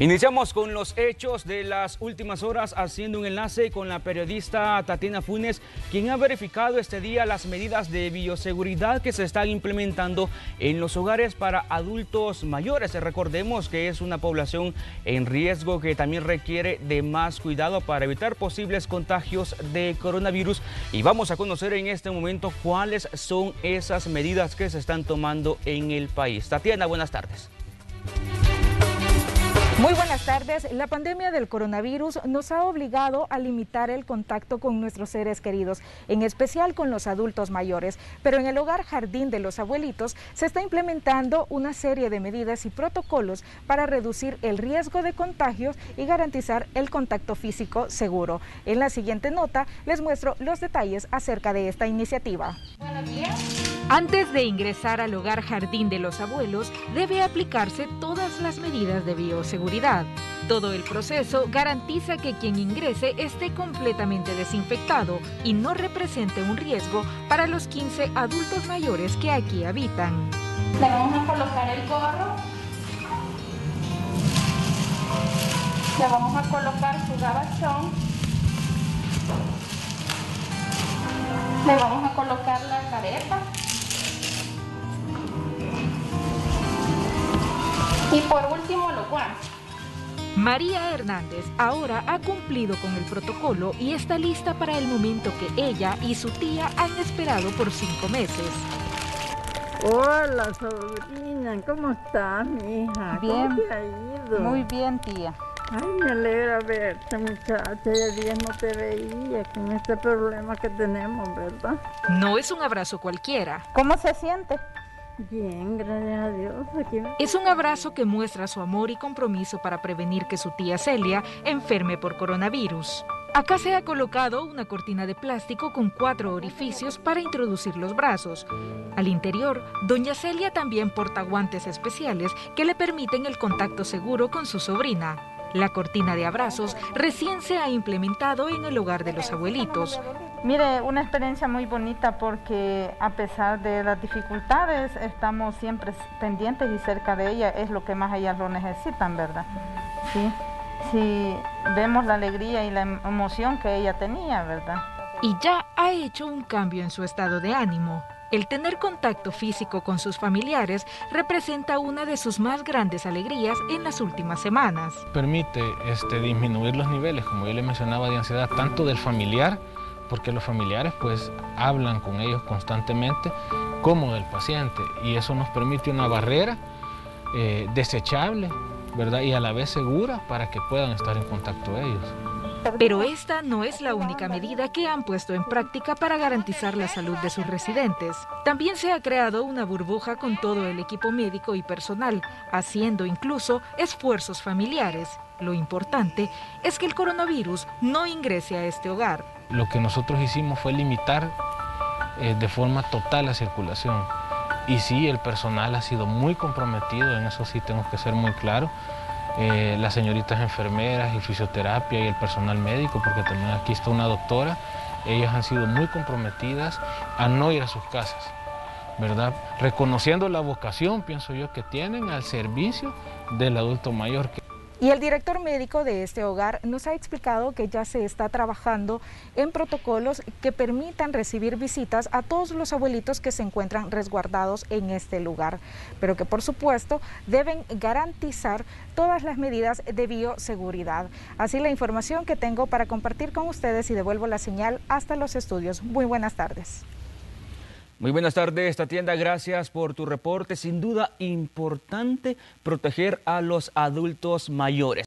Iniciamos con los hechos de las últimas horas haciendo un enlace con la periodista Tatiana Funes, quien ha verificado este día las medidas de bioseguridad que se están implementando en los hogares para adultos mayores. Recordemos que es una población en riesgo que también requiere de más cuidado para evitar posibles contagios de coronavirus y vamos a conocer en este momento cuáles son esas medidas que se están tomando en el país. Tatiana, buenas tardes. Muy buenas tardes. La pandemia del coronavirus nos ha obligado a limitar el contacto con nuestros seres queridos, en especial con los adultos mayores. Pero en el hogar Jardín de los Abuelitos se está implementando una serie de medidas y protocolos para reducir el riesgo de contagios y garantizar el contacto físico seguro. En la siguiente nota les muestro los detalles acerca de esta iniciativa. Antes de ingresar al hogar Jardín de los Abuelos, debe aplicarse todas las medidas de bioseguridad todo el proceso garantiza que quien ingrese esté completamente desinfectado y no represente un riesgo para los 15 adultos mayores que aquí habitan. Le vamos a colocar el gorro. Le vamos a colocar su gabachón. Le vamos a colocar la careta. Y por último los guantes. María Hernández ahora ha cumplido con el protocolo y está lista para el momento que ella y su tía han esperado por cinco meses. Hola, sobrina, ¿cómo estás, mi hija? Bien. ¿Cómo te ha ido? Muy bien, tía. Ay, me alegra verte, muchacha. Ya días no te veía con este problema que tenemos, ¿verdad? No es un abrazo cualquiera. ¿Cómo se siente? Bien, gracias a Dios. Es un abrazo que muestra su amor y compromiso para prevenir que su tía Celia enferme por coronavirus. Acá se ha colocado una cortina de plástico con cuatro orificios para introducir los brazos. Al interior, doña Celia también porta guantes especiales que le permiten el contacto seguro con su sobrina. La cortina de abrazos recién se ha implementado en el hogar de los abuelitos. Mire, una experiencia muy bonita porque a pesar de las dificultades estamos siempre pendientes y cerca de ella, es lo que más ellas lo necesitan, ¿verdad? Sí, sí, vemos la alegría y la em- emoción que ella tenía, ¿verdad? y ya ha hecho un cambio en su estado de ánimo. El tener contacto físico con sus familiares representa una de sus más grandes alegrías en las últimas semanas. permite este, disminuir los niveles, como yo le mencionaba, de ansiedad, tanto del familiar, porque los familiares pues hablan con ellos constantemente, como del paciente, y eso nos permite una barrera eh, desechable, ¿verdad? Y a la vez segura para que puedan estar en contacto ellos. Pero esta no es la única medida que han puesto en práctica para garantizar la salud de sus residentes. También se ha creado una burbuja con todo el equipo médico y personal, haciendo incluso esfuerzos familiares. Lo importante es que el coronavirus no ingrese a este hogar. Lo que nosotros hicimos fue limitar eh, de forma total la circulación. Y sí, el personal ha sido muy comprometido, en eso sí tengo que ser muy claro. Eh, las señoritas enfermeras y fisioterapia y el personal médico, porque también aquí está una doctora, ellas han sido muy comprometidas a no ir a sus casas, ¿verdad? Reconociendo la vocación, pienso yo, que tienen al servicio del adulto mayor. Y el director médico de este hogar nos ha explicado que ya se está trabajando en protocolos que permitan recibir visitas a todos los abuelitos que se encuentran resguardados en este lugar, pero que por supuesto deben garantizar todas las medidas de bioseguridad. Así la información que tengo para compartir con ustedes y devuelvo la señal hasta los estudios. Muy buenas tardes. Muy buenas tardes, Tatiana. Gracias por tu reporte. Sin duda importante proteger a los adultos mayores.